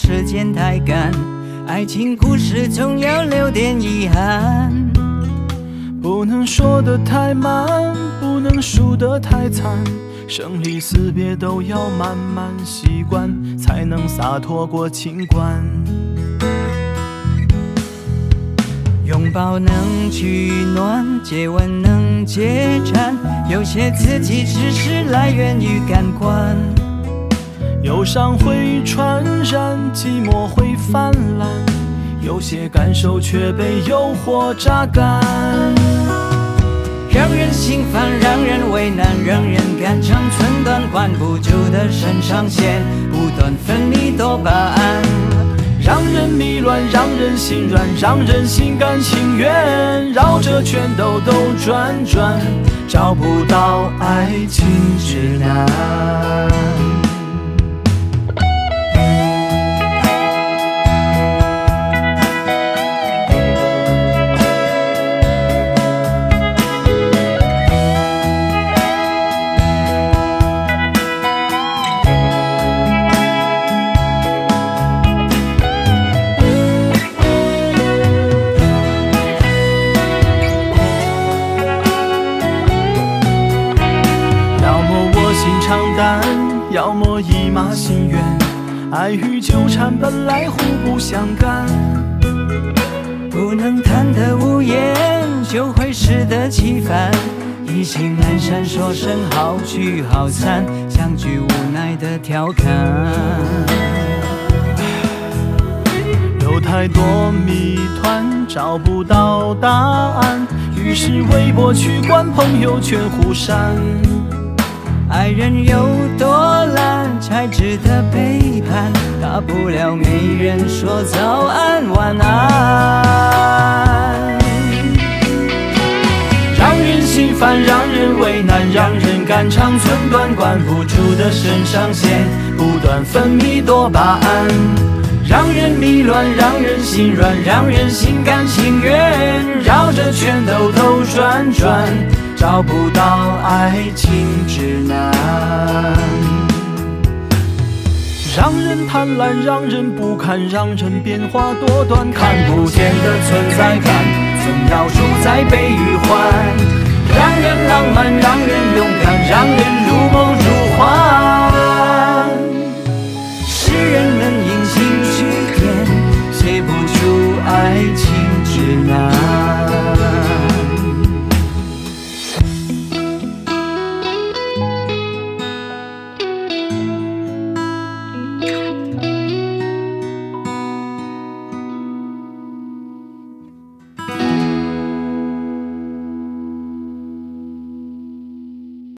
时间太赶，爱情故事总要留点遗憾。不能说的太慢，不能输得太惨，生离死别都要慢慢习惯，才能洒脱过情关。拥抱能取暖，接吻能解馋，有些刺激只是来源于感官。忧伤会传染，寂寞会泛滥，有些感受却被诱惑榨干。让人心烦，让人为难，让人肝肠寸断，管不住的肾上腺不断分泌多巴胺。让人迷乱，让人心软，让人心甘情愿，绕着圈兜兜转转，找不到爱情指南。要么一马心愿，爱与纠缠本来互不相干。不能贪得无厌，就会适得其反。意兴阑珊，说声好聚好散，像句无奈的调侃。有太多谜团，找不到答案，于是微博取关，朋友圈互删。爱人有多懒，才值得背叛？大不了没人说早安晚安。让人心烦，让人为难，让人肝肠寸断，管不住的肾上腺不断分泌多巴胺。让人迷乱，让人心软，让人心甘情愿，绕着圈兜兜转转。找不到爱情指南，让人贪婪，让人不堪，让人变化多端，看不见的存在感，总要主宰悲与欢。